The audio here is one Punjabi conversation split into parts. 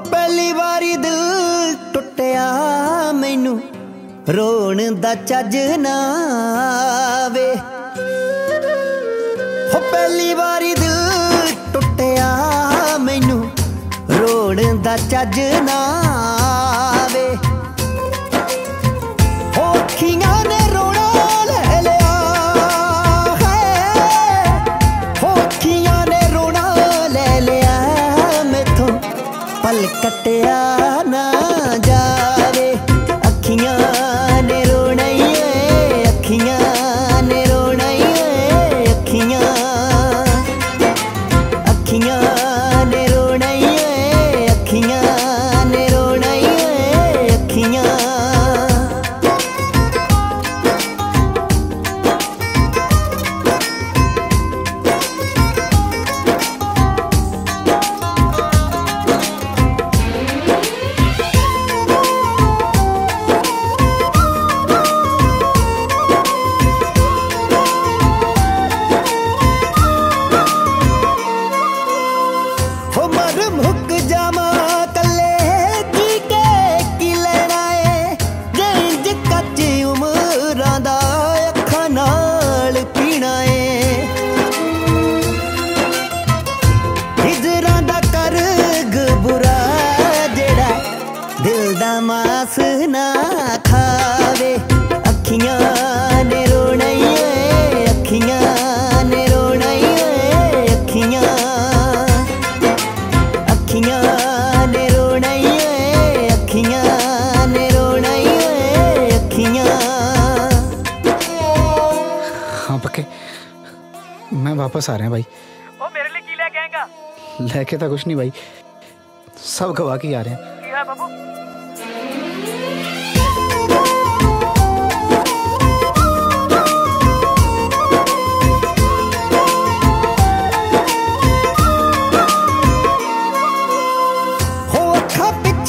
ਪਹਿਲੀ ਵਾਰੀ ਦਿਲ ਟੁੱਟਿਆ ਮੈਨੂੰ। ਰੋਣ ਦਾ ਚੱਜ ਨਾ ਵੇ ਹੋ ਪਹਿਲੀ ਵਾਰੀ ਦਿਲ ਟੁੱਟਿਆ ਮੈਨੂੰ। ਰੋਣ ਦਾ ਚੱਜ ਨਾ ਵੇ ਹੋ ਅੱਖੀਆਂ ਨੇ Acércate ਨਾ ਖਾਵੇ। ਅੱਖੀਆਂ ਨੇ ਰੋਣਾ ਹੀ ਏ ਅੱਖੀਆਂ ਨੇ ਰੋਣਾ ਹੀ ਏ ਅੱਖੀਆਂ। ਅੱਖੀਆਂ ਨੇ ਰੋਣਾ ਹੀ ਏ ਅੱਖੀਆਂ ਨੇ ਰੋਣਾ ਹੀ ਹਾਂ ਪੱਕੇ। ਮੈਂ ਵਾਪਸ ਆ ਰਿਹਾ ਭਾਈ ਲੈ ਕੇ ਤਾਂ ਕੁਛ ਨਹੀਂ ਭਾਈ ਸਭ ਗਵਾ ਕੇ ਆ ਰਹੇ।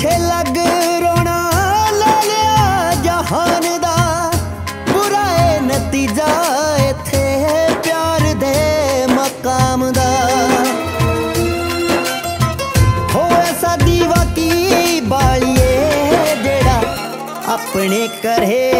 ਪਿੱਛੇ ਲੱਗ ਰੋਣਾ ਲੈ ਲਿਆ ਜਹਾਨ ਦਾ। ਬੁਰਾ ਏ ਨਤੀਜਾ ਇੱਥੇ ਪਿਆਰ ਦੇ ਮਕਾਮ ਦਾ। ਹੋ ਐਸਾ ਦੀਵਾ ਕੀ ਬਾਲੀਏ ਜਿਹੜਾ ਆਪਣੇ ਕਰੇ